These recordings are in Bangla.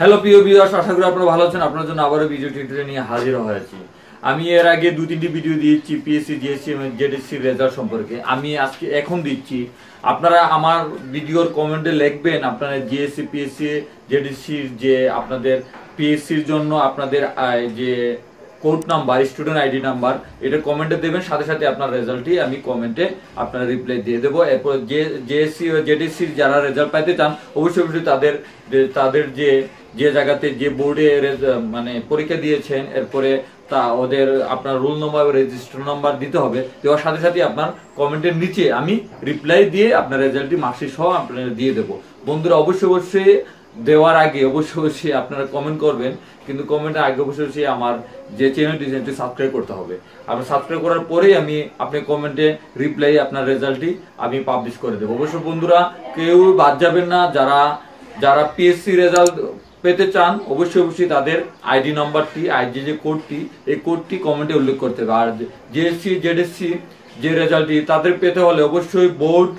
হ্যালো প্রিয় ভিউয়ার্স আশা করি আপনারা ভালো আছেন। আপনার জন্য আবারও ভিডিও টিউটোরিয়াল নিয়ে হাজির হয়েছি। আমি এর আগে দু তিনটি ভিডিও দিয়েছি পিএসসি জিএসসি এবং জেডিসি রেজাল্ট সম্পর্কে। আমি আজকে এখন দিচ্ছি। আপনারা আমার ভিডিওর কমেন্টে লিখবেন আপনারা জিএসসি পিএসসি জেডিসির যে আপনাদের পিএসসির জন্য আপনাদের যে code number student ID number, এটা কমেন্টে দেবেন, সাথে সাথে আপনার রেজাল্টটি আমি কমেন্টে আপনার রিপ্লাই দিয়ে দেবো। এরপর যে জেএসসি ও জেডিসি যারা রেজাল্ট পাইতে চান, অবশ্যই অবশ্যই তাদের তাদের যে যে জায়গাতে যে বোর্ডে মানে পরীক্ষা দিয়েছেন, এরপরে তা ওদের আপনার রোল নম্বর রেজিস্টার নাম্বার দিতে হবে। দেওয়ার সাথে সাথে আপনার কমেন্টের নিচে আমি রিপ্লাই দিয়ে আপনার রেজাল্টটি মার্কশিট সহ আপনার দিয়ে দেবো। বন্ধুরা, অবশ্যই অবশ্যই দেওয়ার আগে অবশ্যই অবশ্যই আপনারা কমেন্ট করবেন, কিন্তু কমেন্টের আগে অবশ্যই আমার যে চ্যানেলটি চ্যানেলটি সাবস্ক্রাইব করতে হবে। আপনি সাবস্ক্রাইব করার পরেই আমি আপনি কমেন্টে রিপ্লাই আপনার রেজাল্টটি আমি পাবলিশ করে দেবো। অবশ্যই বন্ধুরা, কেউ বাদ যাবেন না, যারা যারা পিএসসি রেজাল্ট পেতে চান, অবশ্যই অবশ্যই তাদের আইডি নাম্বারটি আইডি যে কোডটি এই কোডটি কমেন্টে উল্লেখ করতে হবে। আর জিএসসি জেডএসসি যে রেজাল্টটি তাদের পেতে হলে অবশ্যই board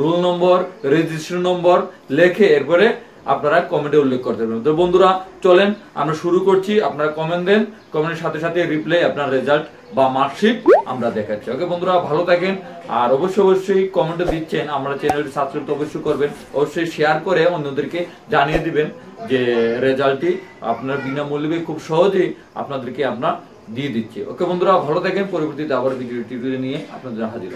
roll number registration number লেখে এরপরে আপনারা কমেন্টে উল্লেখ করতে পারবেন। তো বন্ধুরা, চলেন আমরা শুরু করছি। আপনারা কমেন্ট দেন কমেন্টের সাথে সাথে রিপ্লাই আপনার রেজাল্ট বা মার্কশিট আমরা দেখাচ্ছি। ওকে বন্ধুরা, ভালো থাকেন। আর অবশ্যই অবশ্যই কমেন্টে দিচ্ছেন। আমরা চ্যানেলটি সাবস্ক্রাইব তো অবশ্যই করবেন। অবশ্যই শেয়ার করে অন্যদেরকে জানিয়ে দিবেন যে রেজাল্টটি আপনার বিনামূল্যে খুব সহজেই আপনাদেরকে আমরা দিয়ে দিচ্ছি। ওকে বন্ধুরা, ভালো থাকেন। পরবর্তীতে আবার ভিডিও টিউটোরিয়াল নিয়ে আপনাদের হাজির